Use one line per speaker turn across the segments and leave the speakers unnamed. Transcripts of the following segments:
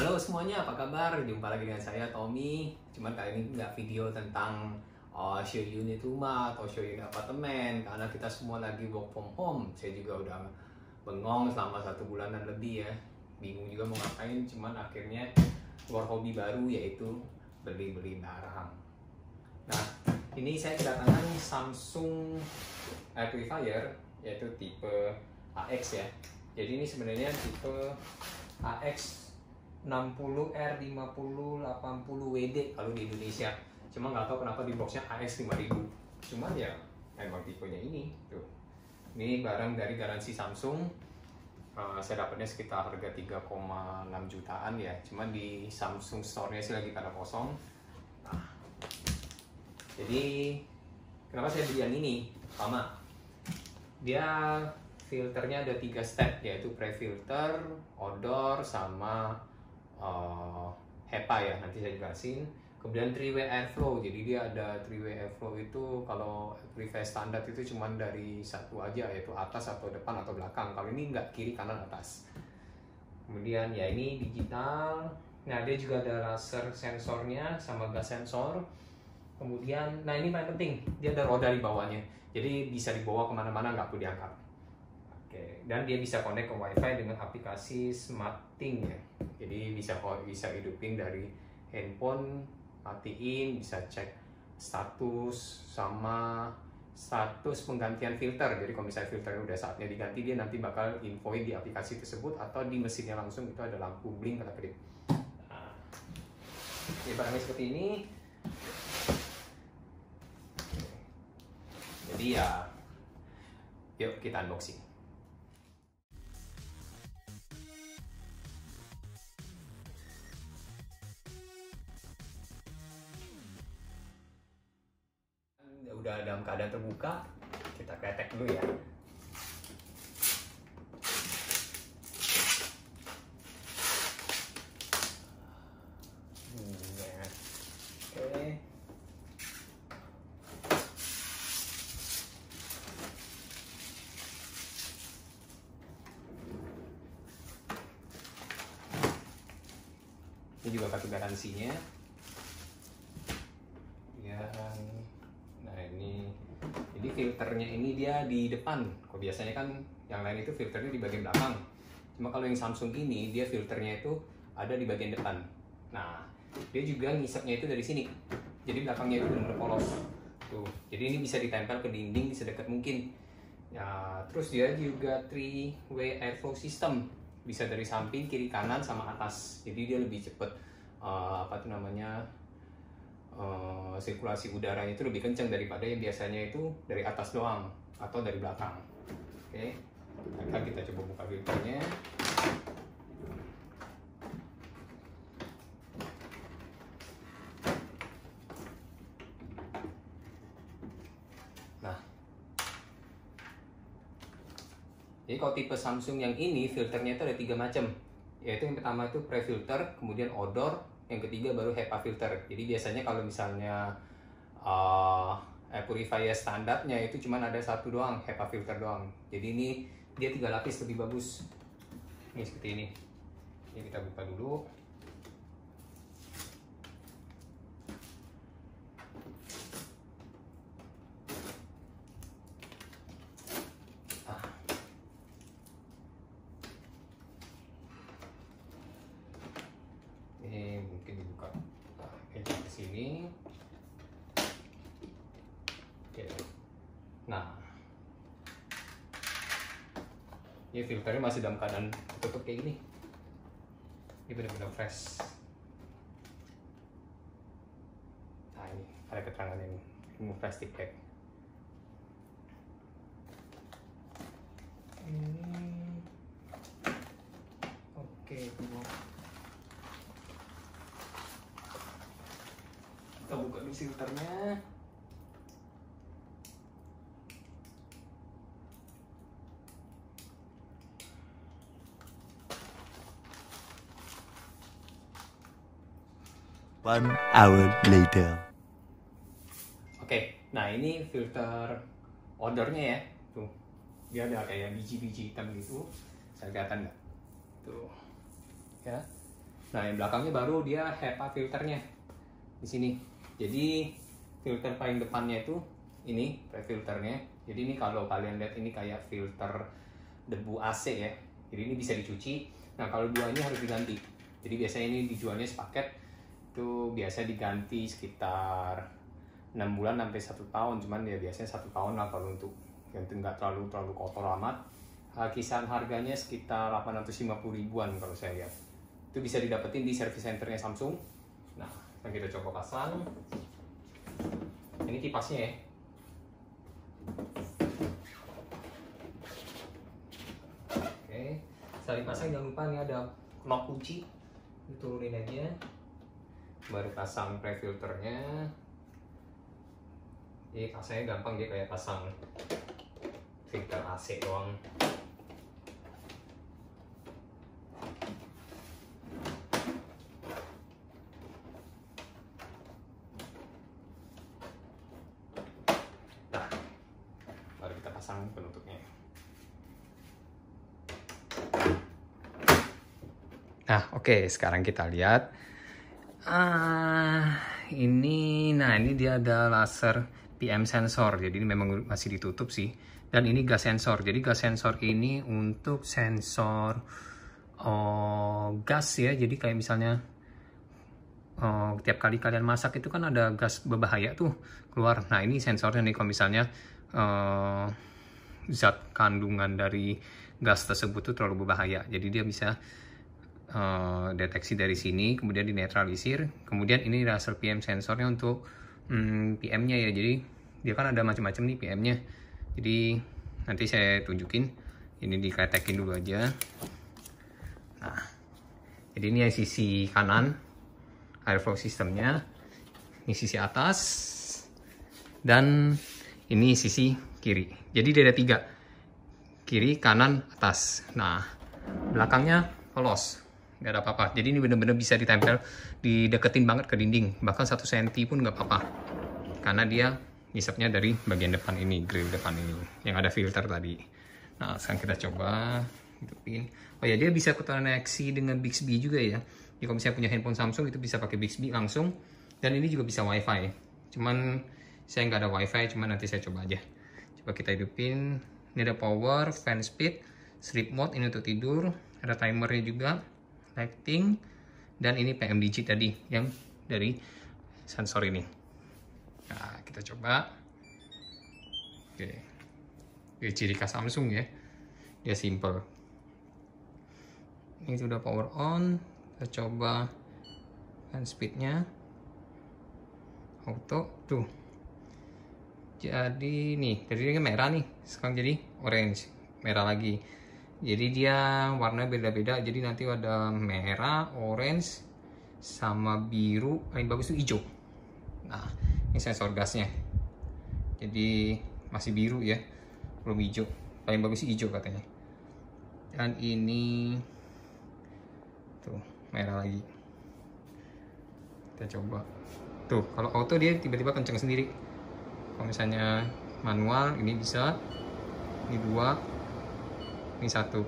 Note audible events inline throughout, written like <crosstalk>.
Halo semuanya, apa kabar? Jumpa lagi dengan saya Tommy. Cuman kali ini nggak video tentang uh, show unit rumah atau show unit apartemen karena kita semua lagi work from home. Saya juga udah bengong selama satu bulanan lebih ya. Bingung juga mau ngapain, cuman akhirnya keluar hobi baru yaitu beli-beli barang. Nah, ini saya kedatangan Samsung air purifier yaitu tipe AX ya. Jadi ini sebenarnya tipe AX 60R50 80 WD kalau di Indonesia. Cuma nggak tahu kenapa di boxnya AX 5000. Cuman ya emang tipenya ini tuh. Ini barang dari garansi Samsung. Uh, saya dapatnya sekitar harga 3,6 jutaan ya. Cuman di Samsung store-nya sih lagi pada kosong. Nah, jadi kenapa saya beli yang ini? Pertama, dia filternya ada tiga step yaitu pre-filter, odor, sama uh, HEPA ya nanti saya jelasin. Kemudian three way airflow jadi dia ada three way airflow itu kalau purify standar itu cuma dari satu aja yaitu atas atau depan atau belakang. Kalau ini nggak kiri kanan atas. Kemudian ya ini digital. Nah dia juga ada laser sensornya sama gas sensor. Kemudian nah ini paling penting dia ada roda di bawahnya. Jadi bisa dibawa ke mana-mana nggak perlu diangkat Oke, dan dia bisa connect ke WiFi dengan aplikasi SmartThing ya. Jadi bisa bisa hidupin dari handphone, matiin, bisa cek status sama status penggantian filter. Jadi kalau misalnya filternya udah saatnya diganti, dia nanti bakal infoin di aplikasi tersebut atau di mesinnya langsung itu ada lampu blink kata kedip. Nah, ini barangnya seperti ini. Jadi ya, yuk kita unboxing. Keadaan terbuka kita kretek dulu ya. Ini juga kartu garansinya jadi filternya ini dia di depan. Kok biasanya kan yang lain itu filternya di bagian belakang. Cuma kalau yang Samsung ini dia filternya itu ada di bagian depan. Nah dia juga ngisapnya itu dari sini. Jadi belakangnya itu benar polos. Tuh jadi ini bisa ditempel ke dinding sedekat mungkin. Ya terus dia juga three way airflow system. Bisa dari samping kiri kanan sama atas. Jadi dia lebih cepet uh, apa tuh namanya uh, sirkulasi udara itu lebih kencang daripada yang biasanya itu dari atas doang atau dari belakang. Oke, okay. akan kita coba buka filternya. Nah, jadi kalau tipe Samsung yang ini filternya itu ada tiga macam, yaitu yang pertama itu pre-filter, kemudian odor, yang ketiga baru HEPA filter. Jadi biasanya kalau misalnya uh, air purifier standarnya itu cuma ada satu doang HEPA filter doang. Jadi ini dia tiga lapis lebih bagus. Ini seperti ini. Ini kita buka dulu sini oke. Nah. Ini filternya masih dalam keadaan tutup kayak gini. Ini benar-benar fresh. Nah ini ada keterangan ini remove plastic bag ini oke kita buka di filternya
One hour later.
Oke, nah ini filter odornya ya, tuh dia ada kayak biji-biji hitam gitu, saya kelihatan nggak? Tuh, ya. Nah, yang belakangnya baru dia HEPA filternya di sini. Jadi filter paling depannya itu ini pre-filternya. Jadi ini kalau kalian lihat ini kayak filter debu AC ya. Jadi ini bisa dicuci. Nah, kalau dua ini harus diganti. Jadi biasanya ini dijualnya sepaket itu biasa diganti sekitar 6 bulan sampai satu tahun cuman ya biasanya satu tahun lah kalau untuk yang nggak terlalu terlalu kotor amat uh, kisaran harganya sekitar 850 ribuan kalau saya lihat itu bisa didapetin di service centernya Samsung nah yang kita coba pasang ini kipasnya ya. Oke setelah dipasang jangan lupa nih ada knob kunci. Diturunin aja. Baru pasang pre filternya. Jadi pasangnya gampang dia kayak pasang filter AC doang nah pasang penutupnya. Nah oke okay, sekarang kita lihat. Ah ini nah ini dia ada laser PM sensor jadi ini memang masih ditutup sih. Dan ini gas sensor jadi gas sensor ini untuk sensor oh, gas ya jadi kayak misalnya oh, tiap kali kalian masak itu kan ada gas berbahaya tuh keluar. Nah ini sensornya nih kalau misalnya oh, zat kandungan dari gas tersebut tuh terlalu berbahaya. Jadi dia bisa uh, deteksi dari sini kemudian dinetralisir. Kemudian ini laser PM sensornya untuk hmm, PM-nya ya. Jadi dia kan ada macam-macam nih PM-nya jadi nanti saya tunjukin. Ini diketekin dulu aja. Nah jadi ini yang sisi kanan airflow sistemnya. Ini sisi atas. Dan ini sisi kiri. Jadi dia ada tiga. Kiri kanan atas. Nah belakangnya polos. Nggak ada apa-apa. Jadi ini bener-bener bisa ditempel dideketin banget ke dinding. Bahkan satu senti pun nggak apa-apa. Karena dia ngisapnya dari bagian depan ini grill depan ini yang ada filter tadi. Nah sekarang kita coba. Hidupin oh ya dia bisa koneksi dengan Bixby juga ya. Jadi kalau misalnya punya handphone Samsung itu bisa pakai Bixby langsung. Dan ini juga bisa WiFi. Cuman saya nggak ada WiFi cuman nanti saya coba aja coba kita hidupin. Ini ada power fan speed sleep mode ini untuk tidur ada timernya juga lighting dan ini PM digit tadi yang dari sensor ini. Nah kita coba. Oke. Ini ciri khas Samsung ya. Dia simple. Ini sudah power on. Kita coba fan speednya. Auto tuh jadi nih tadi ini merah nih sekarang jadi orange merah lagi. Jadi dia warna beda-beda jadi nanti ada merah orange sama biru paling bagus itu hijau. Nah ini sensor gasnya. Jadi masih biru ya belum hijau. Paling bagus hijau katanya. Dan ini tuh merah lagi. Kita coba. Tuh kalau auto dia tiba-tiba kenceng sendiri kalau misalnya manual ini bisa. Ini dua. Ini satu.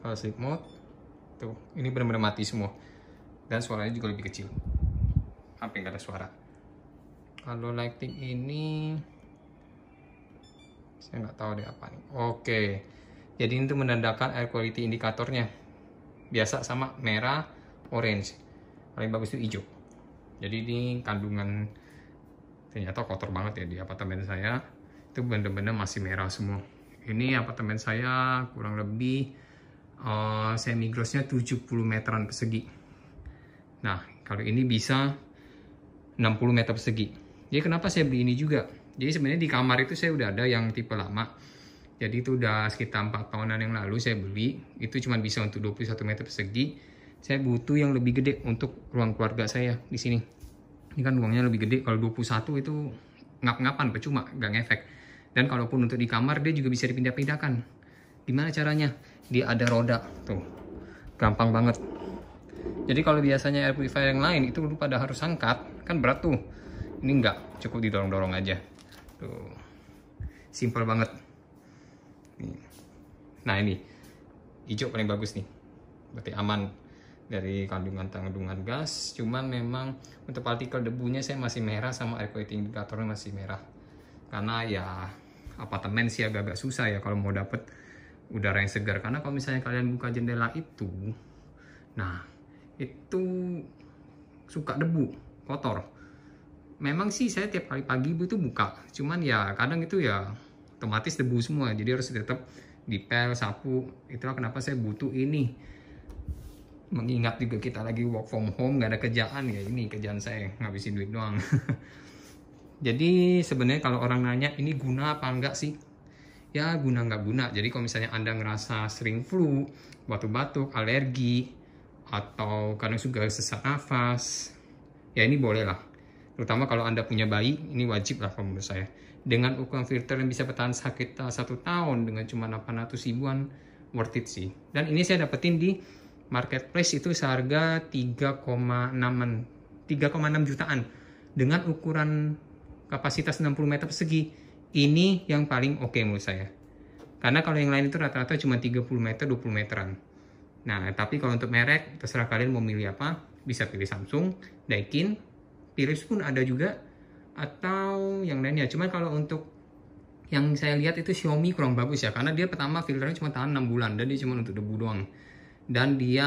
Kalau sleep mode tuh ini benar-benar mati semua. Dan suaranya juga lebih kecil. Hampir nggak ada suara? Kalau lighting ini saya nggak tahu deh apa nih. Oke. Jadi ini tuh menandakan air quality indikatornya. Biasa sama merah orange. Paling bagus itu hijau. Jadi ini kandungan ternyata kotor banget ya di apartemen saya. Itu bener-bener masih merah semua. Ini apartemen saya kurang lebih uh, semi grossnya 70 meteran persegi. Nah kalau ini bisa 60 meter persegi. Jadi kenapa saya beli ini juga? Jadi sebenarnya di kamar itu saya udah ada yang tipe lama. Jadi itu udah sekitar 4 tahunan yang lalu saya beli. Itu cuma bisa untuk 21 meter persegi. Saya butuh yang lebih gede untuk ruang keluarga saya di sini ini kan ruangnya lebih gede. Kalau 21 itu ngap-ngapan percuma nggak ngefek. Dan kalaupun untuk di kamar dia juga bisa dipindah-pindahkan. Gimana caranya? Dia ada roda. Tuh gampang banget. Jadi kalau biasanya air purifier yang lain itu lu pada harus angkat kan berat tuh. Ini enggak cukup didorong-dorong aja. Tuh simple banget. Nah ini. Hijau paling bagus nih. Berarti aman dari kandungan-kandungan gas. Cuman memang untuk partikel debunya saya masih merah sama air quality indikatornya masih merah. Karena ya apartemen sih agak-agak susah ya kalau mau dapet udara yang segar. Karena kalau misalnya kalian buka jendela itu, nah itu suka debu, kotor. Memang sih saya tiap kali pagi itu buka, cuman ya kadang itu ya otomatis debu semua, jadi harus tetap dipel, sapu. Itulah kenapa saya butuh ini. Mengingat juga kita lagi work from home, nggak ada kerjaan ya ini kerjaan saya ngabisin duit doang. <laughs> Jadi sebenarnya kalau orang nanya ini guna apa enggak sih? Ya guna nggak guna. Jadi kalau misalnya anda ngerasa sering flu, batuk-batuk, alergi, atau kadang juga sesak nafas, ya ini boleh lah. Terutama kalau anda punya bayi, ini wajib lah kalau menurut saya dengan ukuran filter yang bisa bertahan sakit satu tahun dengan cuma 800 ribuan worth it sih dan ini saya dapetin di marketplace itu seharga 3,6 3,6 jutaan dengan ukuran kapasitas 60 meter persegi ini yang paling oke okay menurut saya karena kalau yang lain itu rata-rata cuma 30 meter 20 meteran nah tapi kalau untuk merek terserah kalian mau milih apa bisa pilih Samsung, Daikin, Philips pun ada juga atau yang lainnya. Cuman kalau untuk yang saya lihat itu Xiaomi kurang bagus ya karena dia pertama filternya cuma tahan 6 bulan dan dia cuma untuk debu doang. Dan dia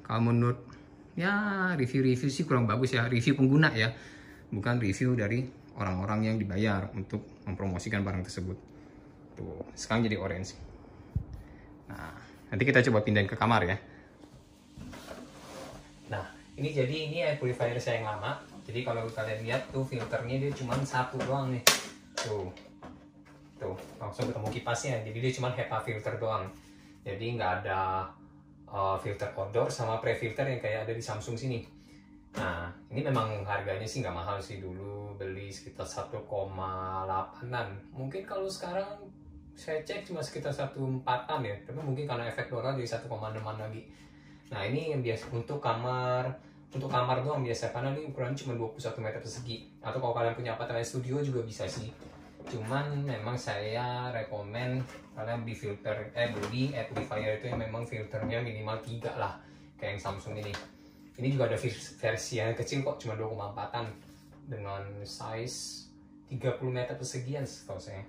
kalau menurut ya review-review sih kurang bagus ya, review pengguna ya. Bukan review dari orang-orang yang dibayar untuk mempromosikan barang tersebut. Tuh, sekarang jadi orange. Nah, nanti kita coba pindahin ke kamar ya. Nah, ini jadi ini air purifier saya yang lama jadi kalau kalian lihat tuh filternya dia cuma satu doang nih tuh tuh langsung ketemu kipasnya jadi dia cuma HEPA filter doang jadi nggak ada uh, filter odor sama pre-filter yang kayak ada di Samsung sini. Nah ini memang harganya sih nggak mahal sih dulu beli sekitar 1,8an mungkin kalau sekarang saya cek cuma sekitar satu empatan ya tapi mungkin karena efek dolar jadi 1,6an lagi. Nah ini yang biasa untuk kamar untuk kamar doang biasa karena ini ukurannya cuma 21 meter persegi. Atau kalau kalian punya apartemen studio juga bisa sih cuman memang saya rekomen kalian beli filter eh beli air purifier itu yang memang filternya minimal 3 lah kayak yang Samsung ini. Ini juga ada versi yang kecil kok cuma 2,4an dengan size 30 meter persegian setahu saya.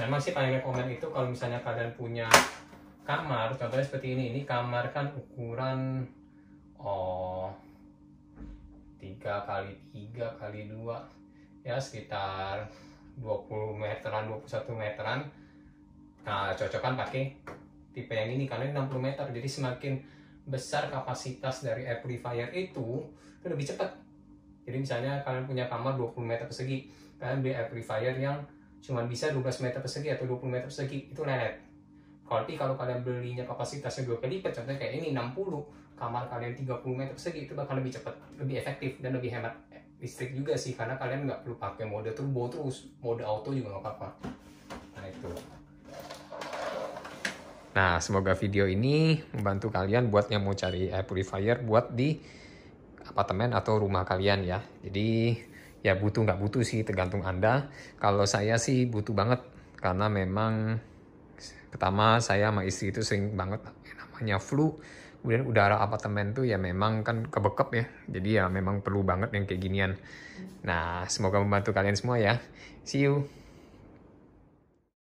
Memang sih paling rekomen itu kalau misalnya kalian punya kamar contohnya seperti ini. Ini kamar kan ukuran oh tiga kali tiga kali dua ya sekitar 20 meteran 21 meteran. Nah cocokkan pakai tipe yang ini karena ini 60 meter. Jadi semakin besar kapasitas dari air purifier itu itu lebih cepat. Jadi misalnya kalian punya kamar 20 meter persegi kalian beli air purifier yang cuma bisa 12 meter persegi atau 20 meter persegi itu lelet tapi kalau kalian belinya kapasitasnya dua kali lipat contohnya kayak ini 60 kamar kalian 30 meter persegi itu bakal lebih cepat, lebih efektif dan lebih hemat listrik juga sih karena kalian nggak perlu pakai mode turbo terus, mode auto juga nggak apa-apa. Nah itu. Nah semoga video ini membantu kalian buat yang mau cari air purifier buat di apartemen atau rumah kalian ya. Jadi ya butuh nggak butuh sih tergantung anda. Kalau saya sih butuh banget karena memang pertama saya sama istri itu sering banget namanya flu kemudian udara apartemen tuh ya memang kan kebekep ya. Jadi ya memang perlu banget yang kayak ginian. Nah semoga membantu kalian semua ya. See you